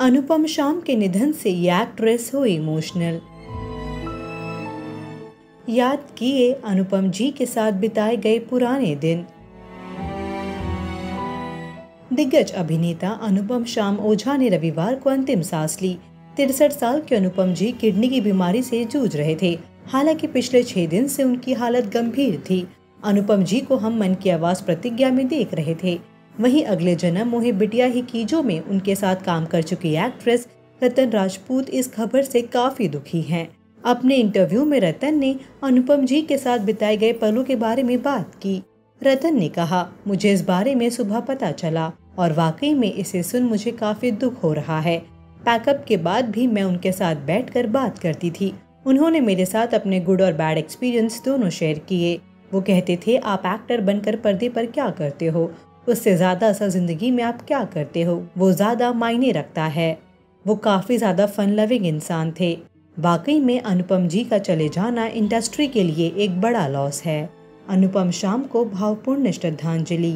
अनुपम शाम के निधन से ये एक्ट्रेस हुई इमोशनल याद किए अनुपम जी के साथ बिताए गए पुराने दिन। दिग्गज अभिनेता अनुपम श्याम ओझा ने रविवार को अंतिम सांस ली। तिरसठ साल के अनुपम जी किडनी की बीमारी से जूझ रहे थे। हालाँकि पिछले छह दिन से उनकी हालत गंभीर थी। अनुपम जी को हम मन की आवाज़ प्रतिज्ञा में देख रहे थे। वहीं अगले जन्म मोहे बिटिया ही कीजो में उनके साथ काम कर चुकी एक्ट्रेस रतन राजपूत इस खबर से काफ़ी दुखी हैं। अपने इंटरव्यू में रतन ने अनुपम जी के साथ बिताए गए पलों के बारे में बात की। रतन ने कहा, मुझे इस बारे में सुबह पता चला और वाकई में इसे सुन मुझे काफ़ी दुख हो रहा है। पैकअप के बाद भी मैं उनके साथ बैठकर बात करती थी। उन्होंने मेरे साथ अपने गुड और बैड एक्सपीरियंस दोनों शेयर किए। वो कहते थे, आप एक्टर बनकर पर्दे पर क्या करते हो? उससे ज़्यादा असर ज़िंदगी में आप क्या करते हो? वो ज़्यादा मायने रखता है। वो काफ़ी ज़्यादा फन लविंग इंसान थे। वाकई में अनुपम जी का चले जाना इंडस्ट्री के लिए एक बड़ा लॉस है। अनुपम शाम को भावपूर्ण श्रद्धांजलि